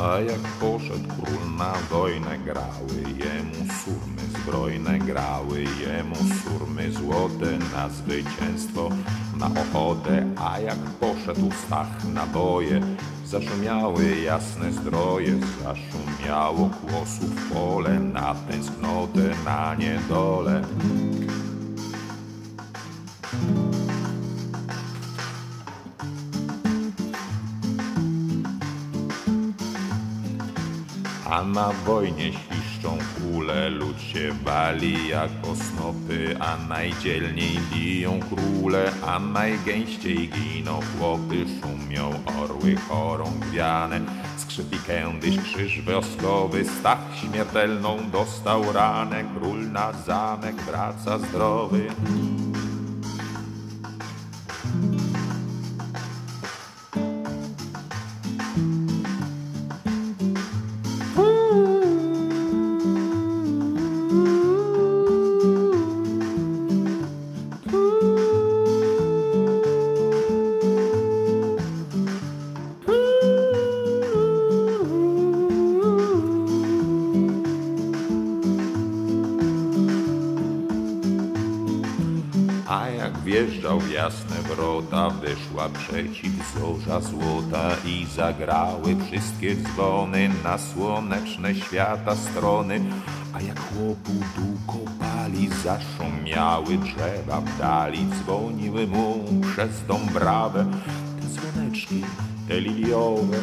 A jak poszedł król na wojnę, grały jemu surmy zbrojne, grały jemu surmy złote na zwycięstwo, na ochotę. A jak poszedł Stach na boje, zaszumiały jasne zdroje, zaszumiało głosów pole na tęsknotę, na niedolę. A na wojnie świszczą kule, lud się wali jako snopy, a najdzielniej biją króle, a najgęściej giną chłopy, szumią orły chorągwiane. Skrzypi kędyś krzyż wioskowy, Stach śmiertelną dostał ranę, król na zamek wraca zdrowy. A jak wjeżdżał w jasne wrota, wyszła przeciw zorza złota i zagrały wszystkie dzwony na słoneczne świata strony. A jak chłopu tu kopali, zaszumiały drzewa w dali, dzwoniły mu przez dąbrawę te dzwoneczki, te liliowe,